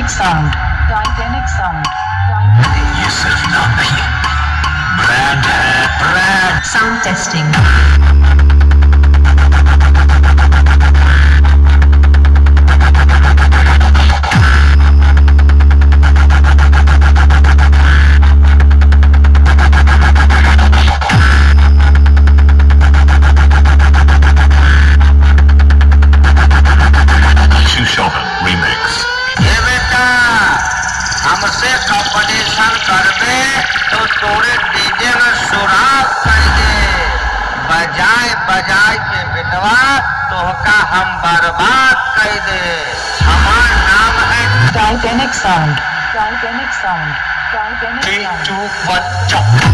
Dynamic sound. Dynamic sound. Dynamic sound. Brand. Brand. Sound testing. बजाय के बिटवा तो का हम बर्बाद कर दे। हमार नाम है titanic sound titanic sound titanic sound